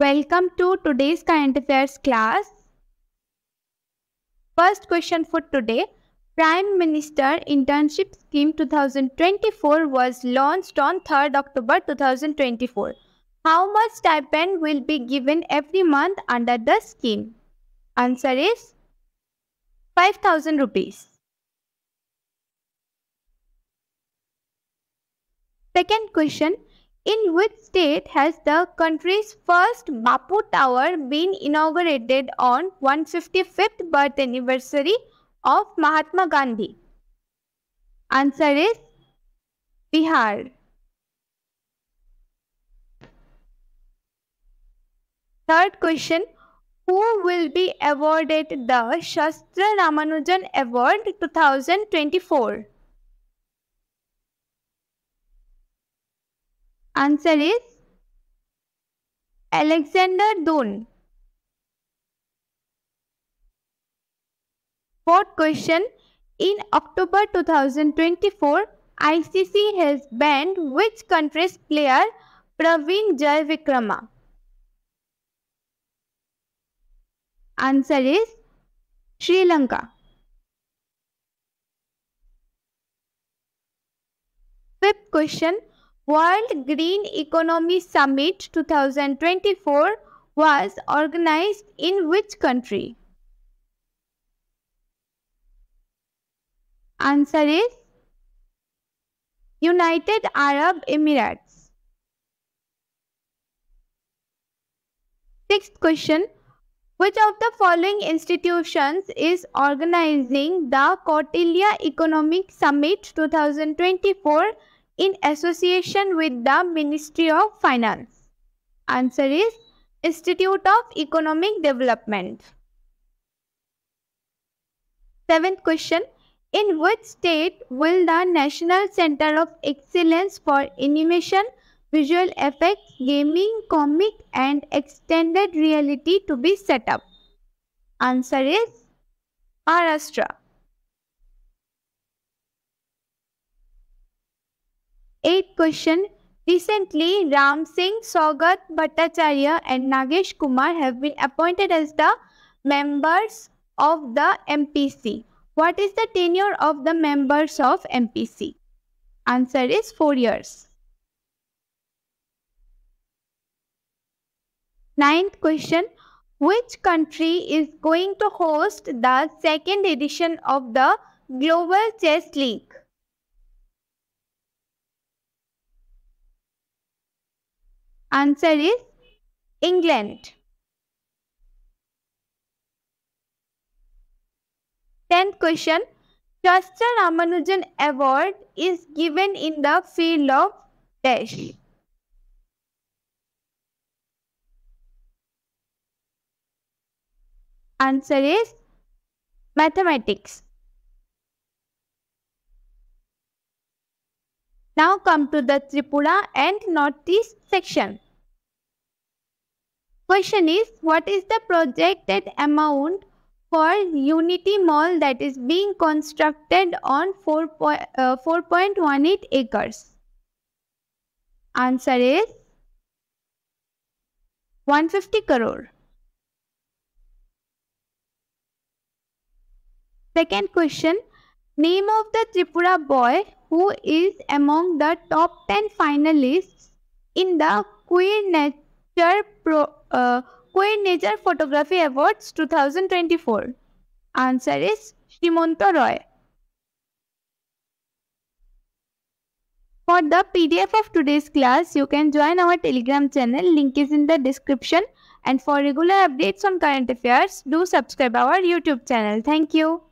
Welcome to today's current affairs class. First question for today. Prime Minister Internship Scheme 2024 was launched on 3rd October 2024. How much stipend will be given every month under the scheme? Answer is 5000 rupees. Second question In which state has the country's first Bapu Tower been inaugurated on 155th birth anniversary of Mahatma Gandhi? Answer is Bihar. Third question Who will be awarded the SASTRA Ramanujan Award 2024? Answer is Alexander Dunn. Fourth question In October 2024, ICC has banned which country's player Praveen Jayawickrama? Answer is Sri Lanka. Fifth question World Green Economy Summit 2024 was organized in which country? Answer is United Arab Emirates. Sixth question which of the following institutions is organizing the Kautilya Economic Summit 2024 in association with the Ministry of Finance? Answer is Institute of Economic Development. Seventh question In which state will the National Center of Excellence for Animation visual effects, gaming, comic and extended reality to be set up? Answer is Maharashtra. Eighth question. Recently, Ram Singh, Saugat Bhattacharya and Nagesh Kumar have been appointed as the members of the MPC. What is the tenure of the members of MPC? Answer is 4 years. Ninth question. Which country is going to host the second edition of the Global Chess League? Answer is England. Tenth question. SASTRA Ramanujan Award is given in the field of dash. Answer is mathematics. Now come to the Tripura and Northeast section. Question is what is the projected amount for Unity Mall that is being constructed on 4.18 uh, acres? Answer is 150 crore. Second question. Name of the Tripura boy who is among the top 10 finalists in the Queer Nature, Pro, Queer Nature Photography Awards 2024. Answer is Shrimanto Roy. For the PDF of today's class, you can join our Telegram channel. Link is in the description. And for regular updates on current affairs, do subscribe our YouTube channel. Thank you.